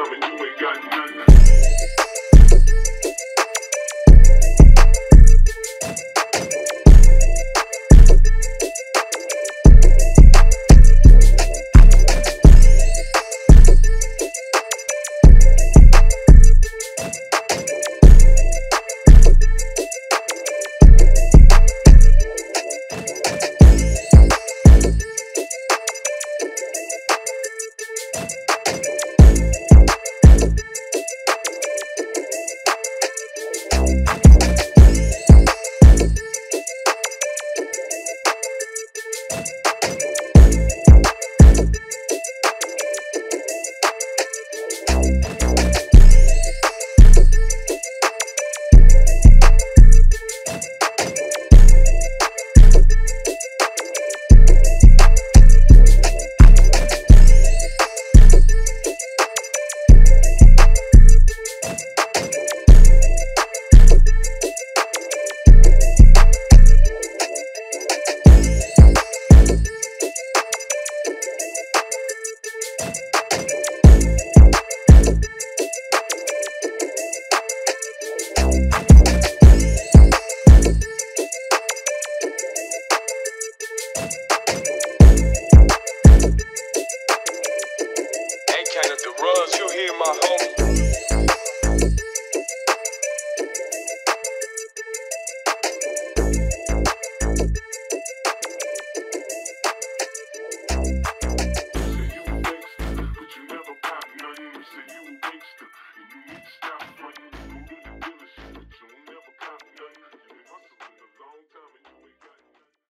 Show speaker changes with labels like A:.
A: And you ain't got nothing.
B: Runs, you hear my homie.